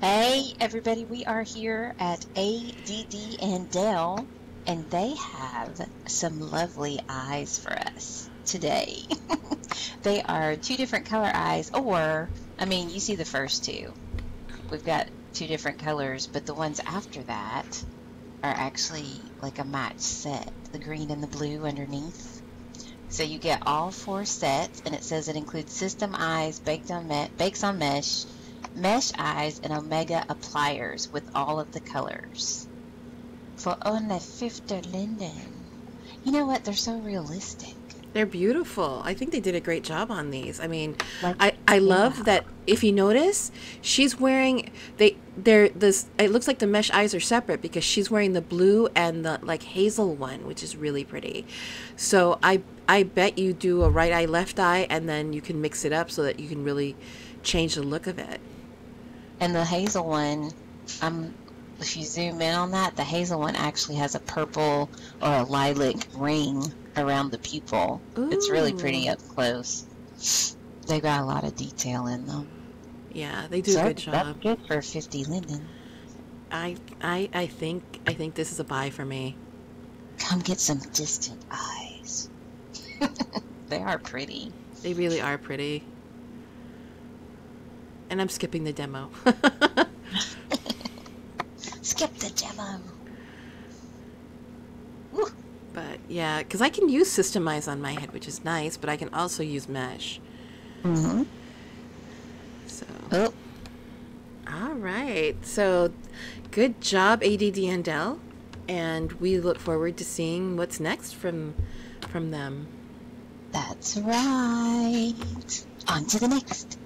Hey, everybody, we are here at ADD Andel, and they have some lovely eyes for us today. they are two different color eyes, or, I mean, you see the first two. We've got two different colors, but the ones after that are actually like a match set the green and the blue underneath. So you get all four sets, and it says it includes system eyes, baked on me- bakes on mesh, mesh eyes, and omega appliers with all of the colors. For only 50 linden. You know what? They're so realistic. They're beautiful. I think they did a great job on these. I mean, Like, I I love yeah. that if you notice, she's wearing they they're this it looks like the mesh eyes are separate because she's wearing the blue and the like hazel one, which is really pretty. So I I bet you do a right eye left eye and then you can mix it up so that you can really change the look of it. And the hazel one, um, if you zoom in on that, the hazel one actually has a purple or a lilac ring around the pupil. It's really pretty up close. They got a lot of detail in them. Yeah, they do So a good That's job. good for 50 linden. I I I think I think this is a buy for me. Come get some distant eyes. they are pretty. They really are pretty. And I'm skipping the demo. Skip the demo. But yeah, because I can use system eyes on my head, which is nice, but I can also use Mesh. Mm-hmm. So, Oh, all right. So, good job, ADD Andel. And we look forward to seeing what's next from from them. that's right. On to the next.